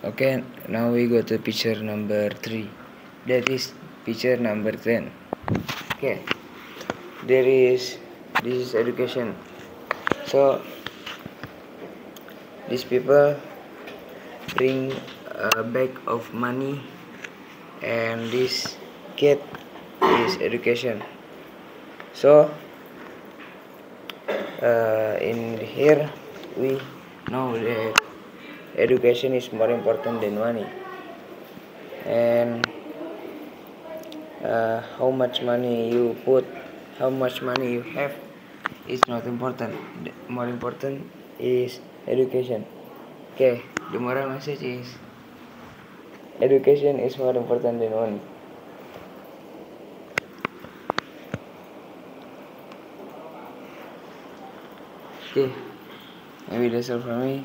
Okay, now we go to picture number 3. That is picture number 10. Okay, there is this is education. So, these people bring a bag of money, and this kid is education. So, uh, in here we know that education is more important than money. And uh, how much money you put how much money you have is not important. The more important is education. Okay the moral message is education is more important than money. Okay maybe that's all from me